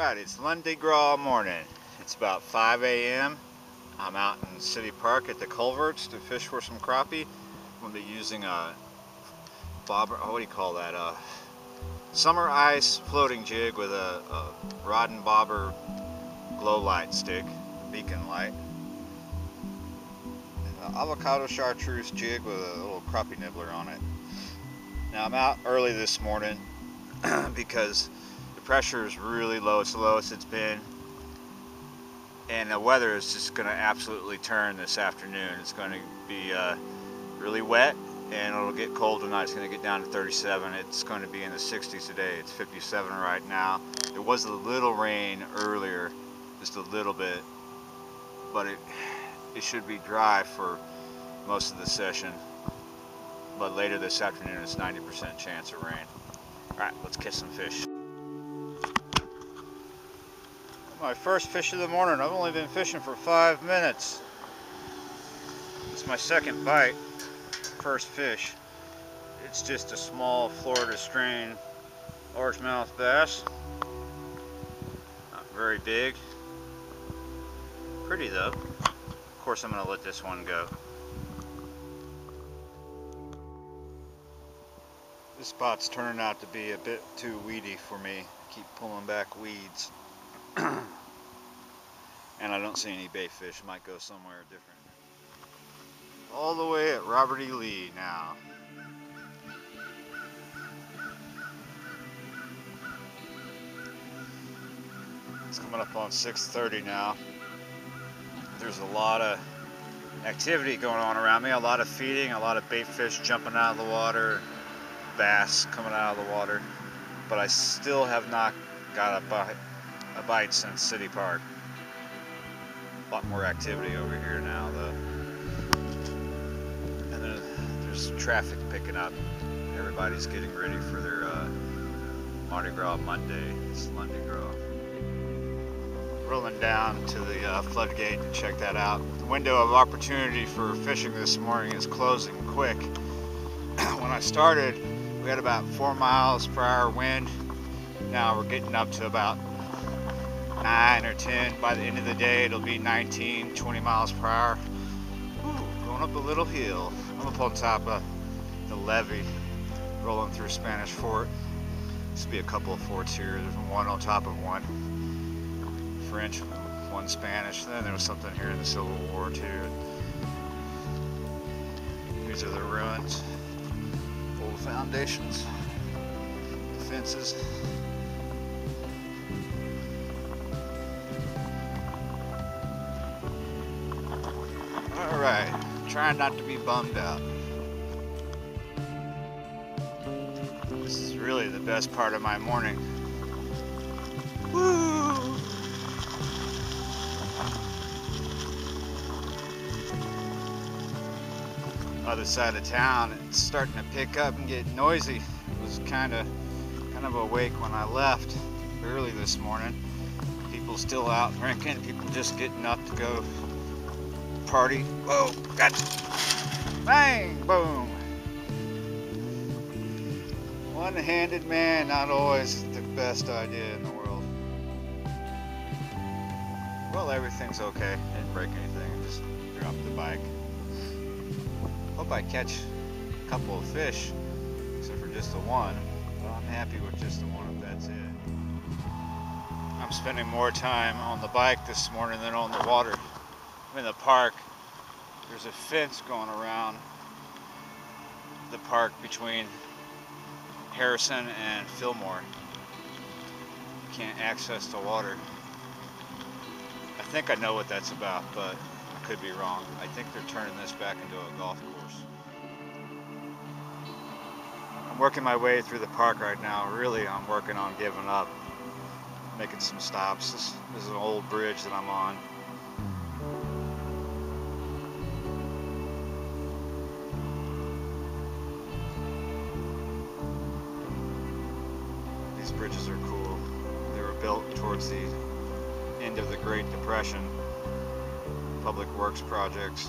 Alright, it's Lundi Gras morning. It's about 5 a.m. I'm out in City Park at the culverts to fish for some crappie. I'm going to be using a bobber, oh, what do you call that? A summer ice floating jig with a, a rod and bobber glow light stick, beacon light. An avocado chartreuse jig with a little crappie nibbler on it. Now I'm out early this morning because the pressure is really low. It's the lowest it's been. And the weather is just going to absolutely turn this afternoon. It's going to be uh, really wet and it'll get cold tonight. It's going to get down to 37. It's going to be in the 60s today. It's 57 right now. There was a little rain earlier, just a little bit, but it, it should be dry for most of the session. But later this afternoon, it's 90% chance of rain. All right, let's catch some fish. My first fish of the morning. I've only been fishing for five minutes. It's my second bite, first fish. It's just a small Florida strain largemouth bass. Not very big. Pretty though. Of course I'm going to let this one go. This spot's turning out to be a bit too weedy for me. Keep pulling back weeds. and I don't see any bait fish. Might go somewhere different. All the way at Robert E. Lee now. It's coming up on 6.30 now. There's a lot of activity going on around me. A lot of feeding, a lot of bait fish jumping out of the water, bass coming out of the water. But I still have not got a bite a bite since City Park. A lot more activity over here now though. And then there's traffic picking up. Everybody's getting ready for their uh, Mardi Gras Monday. It's Lundi Gras. Rolling down to the uh, floodgate to check that out. The window of opportunity for fishing this morning is closing quick. when I started, we had about four miles per hour wind. Now we're getting up to about 9 or 10. By the end of the day, it'll be 19, 20 miles per hour. Ooh, going up a little hill. I'm up on top of the levee, rolling through Spanish Fort. Used to be a couple of forts here. There's one on top of one. French, one Spanish. Then there was something here in the Civil War too. These are the ruins. Old foundations, fences. Trying not to be bummed out. This is really the best part of my morning. Woo! Other side of town, it's starting to pick up and get noisy. It was kind of, kind of awake when I left early this morning. People still out drinking, people just getting up to go party. Whoa, got bang, boom. One-handed man, not always the best idea in the world. Well, everything's okay. Didn't break anything. Just dropped the bike. Hope I catch a couple of fish, except for just the one. But I'm happy with just the one if that's it. I'm spending more time on the bike this morning than on the water. In the park. There's a fence going around the park between Harrison and Fillmore. Can't access the water. I think I know what that's about, but I could be wrong. I think they're turning this back into a golf course. I'm working my way through the park right now. Really, I'm working on giving up, making some stops. This, this is an old bridge that I'm on. These bridges are cool. They were built towards the end of the Great Depression. Public works projects.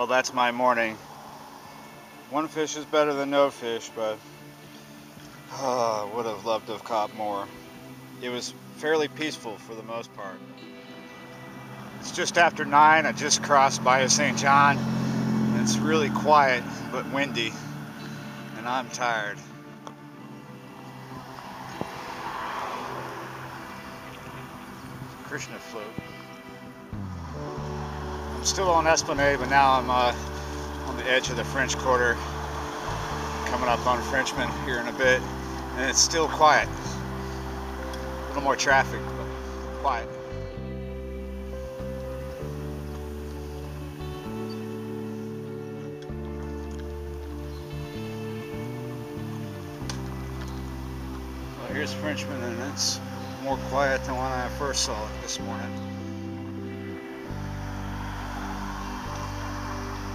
Well, that's my morning. One fish is better than no fish, but oh, would have loved to have caught more. It was fairly peaceful for the most part. It's just after 9. I just crossed Bayou St. John. It's really quiet but windy, and I'm tired. Krishna float. I'm still on Esplanade, but now I'm uh, on the edge of the French Quarter, coming up on Frenchmen here in a bit, and it's still quiet. A little more traffic, but quiet. Well, here's Frenchmen and it's more quiet than when I first saw it this morning.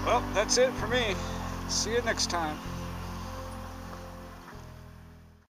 Well, that's it for me. See you next time.